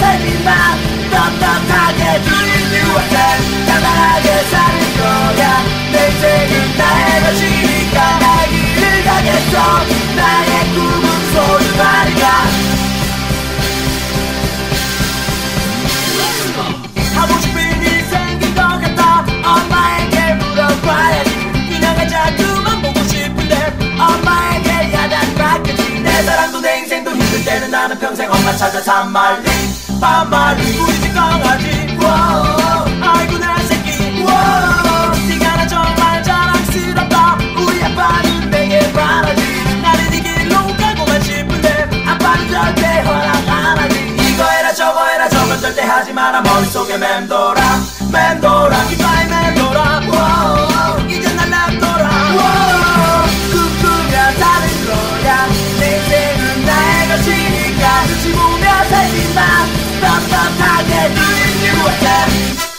거세지만 떳떳하게 비린 유한테 당당하게 사는 거야. 내 인생은 나의 것이니까 나의 길을 가겠어. 나의 꿈은 소중하니까 하고 싶은 일이 생긴 것 같아. 엄마에게 물어봐야지. 그녀가 자꾸만 보고 싶은데 엄마에게 야단 받겠지. 내 사랑도 내 인생도 힘들 때는 나는 평생 엄마 찾아 산말리 반말리 우리 집 강아지. 워 아이고 내 새끼. 워 네가 나 정말 자랑스럽다. 우리 아빠는 되게 바라지. 나는 이 길로 가고만 싶은데 아빠는 절대 허락 안 하지. 이거 해라 저거 해라 저건 절대 하지 마라. 머릿속에 맴돌아 stop, stop, I get you again.